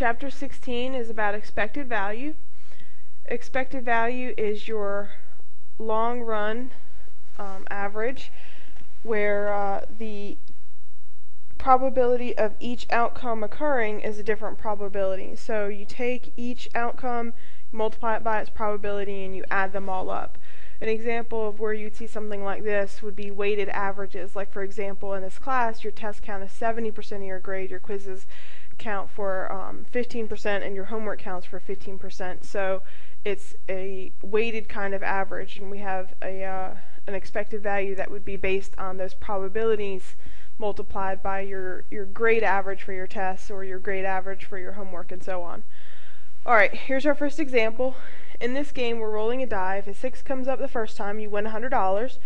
Chapter 16 is about expected value. Expected value is your long run um, average where uh, the probability of each outcome occurring is a different probability. So you take each outcome, multiply it by its probability, and you add them all up. An example of where you'd see something like this would be weighted averages. Like for example, in this class, your test count is 70% of your grade, your quizzes count for um, 15%, and your homework counts for 15%. So it's a weighted kind of average, and we have a uh, an expected value that would be based on those probabilities multiplied by your, your grade average for your tests or your grade average for your homework and so on. Alright, here's our first example. In this game, we're rolling a die. If a 6 comes up the first time, you win $100.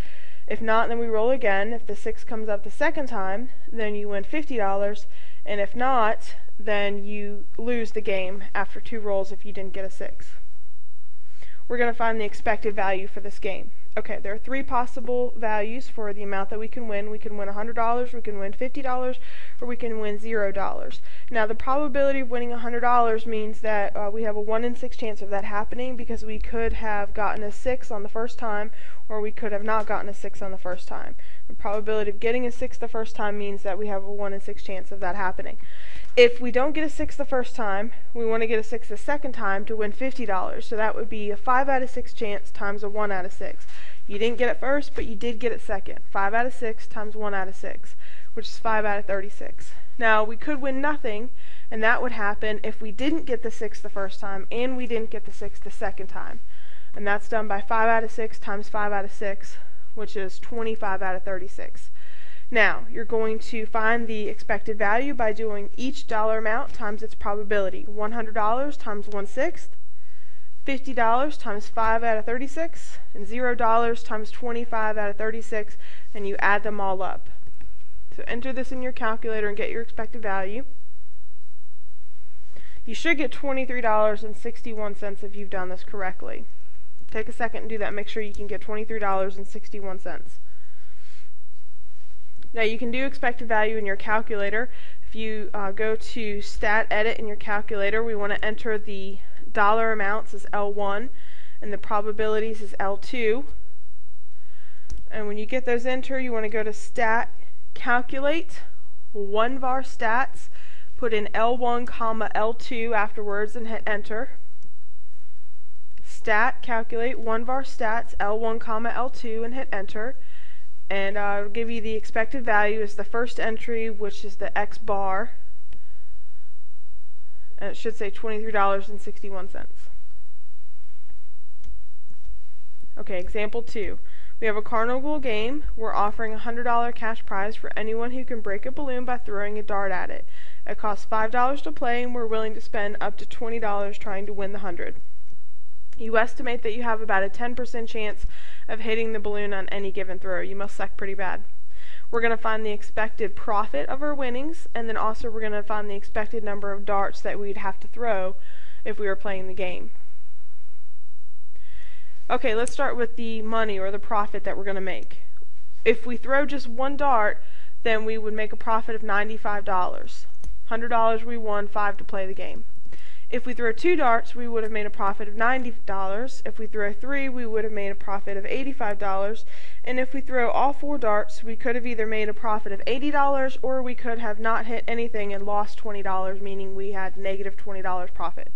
If not, then we roll again. If the 6 comes up the second time, then you win $50. And if not, then you lose the game after two rolls if you didn't get a 6. We're going to find the expected value for this game. Okay, there are three possible values for the amount that we can win. We can win $100, we can win $50, or we can win $0. Now, the probability of winning $100 means that uh, we have a 1 in 6 chance of that happening because we could have gotten a 6 on the first time, or we could have not gotten a 6 on the first time. The probability of getting a 6 the first time means that we have a 1 in 6 chance of that happening. If we don't get a 6 the first time, we want to get a 6 the second time to win $50. So that would be a 5 out of 6 chance times a 1 out of 6. You didn't get it first, but you did get it second. 5 out of 6 times 1 out of 6, which is 5 out of 36. Now, we could win nothing, and that would happen if we didn't get the 6 the first time and we didn't get the 6 the second time. And that's done by 5 out of 6 times 5 out of 6, which is 25 out of 36. Now, you're going to find the expected value by doing each dollar amount times its probability. $100 times 1 sixth, $50 times 5 out of 36, and $0 times 25 out of 36, and you add them all up. So enter this in your calculator and get your expected value. You should get $23.61 if you've done this correctly. Take a second and do that. Make sure you can get $23.61. Now you can do expected value in your calculator. If you uh, go to stat edit in your calculator, we want to enter the dollar amounts is L1 and the probabilities is L2. And when you get those enter, you want to go to stat calculate one var stats, put in L1 comma L2 afterwards and hit enter. Stat calculate one var stats L1 comma L2 and hit enter and uh, I'll give you the expected value as the first entry, which is the X bar, and it should say $23.61. Okay, example two. We have a carnival game. We're offering a $100 cash prize for anyone who can break a balloon by throwing a dart at it. It costs $5 to play, and we're willing to spend up to $20 trying to win the 100. You estimate that you have about a 10% chance of hitting the balloon on any given throw. You must suck pretty bad. We're going to find the expected profit of our winnings, and then also we're going to find the expected number of darts that we'd have to throw if we were playing the game. Okay, let's start with the money or the profit that we're going to make. If we throw just one dart, then we would make a profit of $95. $100 we won, 5 to play the game. If we throw two darts, we would have made a profit of $90. If we throw three, we would have made a profit of $85. And if we throw all four darts, we could have either made a profit of $80 or we could have not hit anything and lost $20, meaning we had negative $20 profit.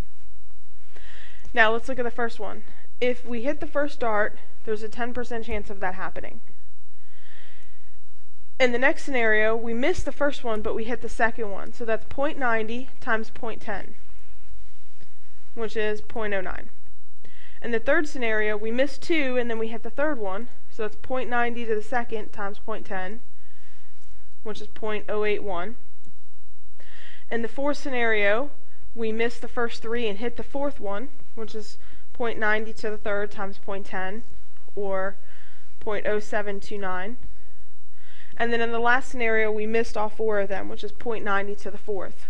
Now let's look at the first one. If we hit the first dart, there's a 10% chance of that happening. In the next scenario, we missed the first one, but we hit the second one. So that's 0.90 times 0.10 which is 0.09. In the third scenario, we missed 2 and then we hit the third one, so that's 0.90 to the second times 0.10, which is 0.081. In the fourth scenario, we missed the first three and hit the fourth one, which is 0.90 to the third times 0.10, or 0.0729. And then in the last scenario, we missed all four of them, which is 0.90 to the fourth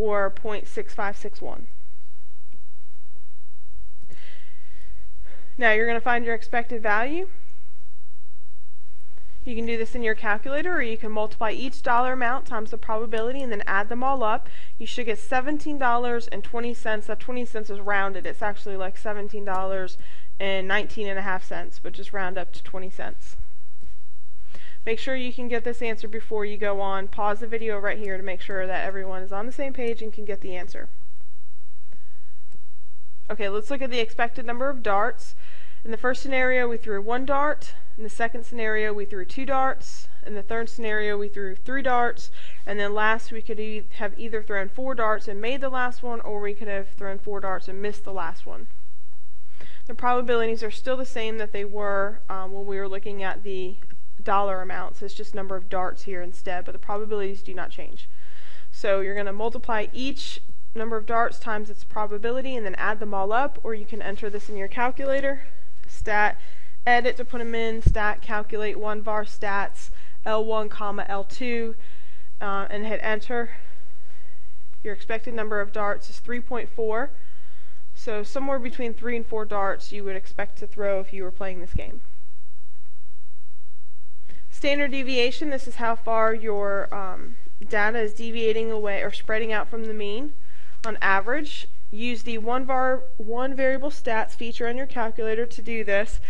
or 0.6561. Now you're going to find your expected value. You can do this in your calculator or you can multiply each dollar amount times the probability and then add them all up. You should get $17.20. That 20 cents is rounded. It's actually like $17 and 19 and a half cents, but just round up to 20 cents. Make sure you can get this answer before you go on. Pause the video right here to make sure that everyone is on the same page and can get the answer. Okay, let's look at the expected number of darts. In the first scenario, we threw one dart. In the second scenario, we threw two darts. In the third scenario, we threw three darts. And then last, we could e have either thrown four darts and made the last one, or we could have thrown four darts and missed the last one. The probabilities are still the same that they were um, when we were looking at the dollar amounts. It's just number of darts here instead, but the probabilities do not change. So you're going to multiply each number of darts times its probability and then add them all up, or you can enter this in your calculator stat, edit to put them in, stat, calculate, one var stats, L1 comma L2, uh, and hit enter. Your expected number of darts is 3.4. So somewhere between 3 and 4 darts you would expect to throw if you were playing this game. Standard deviation, this is how far your um, data is deviating away or spreading out from the mean on average. Use the one, var, one variable stats feature on your calculator to do this.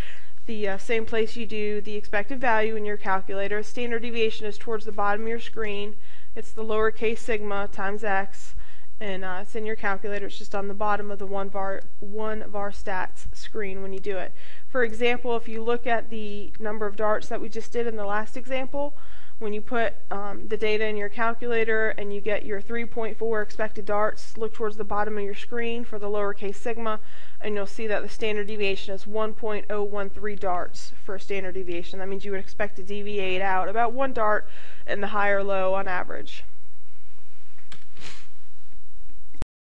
The uh, same place you do the expected value in your calculator. Standard deviation is towards the bottom of your screen. It's the lowercase sigma times x, and uh, it's in your calculator. It's just on the bottom of the one var, one var stats screen when you do it. For example, if you look at the number of darts that we just did in the last example, when you put um, the data in your calculator and you get your 3.4 expected darts, look towards the bottom of your screen for the lowercase sigma, and you'll see that the standard deviation is 1.013 darts for a standard deviation. That means you would expect to deviate out about one dart in the high or low on average.